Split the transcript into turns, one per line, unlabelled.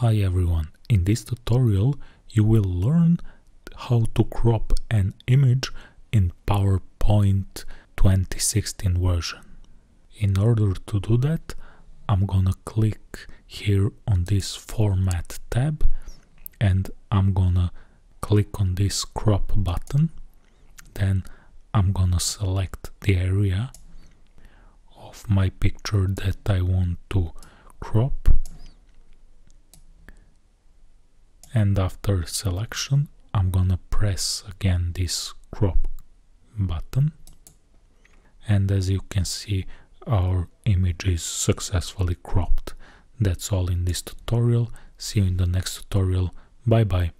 Hi everyone, in this tutorial you will learn how to crop an image in PowerPoint 2016 version. In order to do that, I'm gonna click here on this format tab and I'm gonna click on this crop button. Then I'm gonna select the area of my picture that I want to crop and after selection I'm gonna press again this crop button and as you can see our image is successfully cropped. That's all in this tutorial. See you in the next tutorial. Bye bye.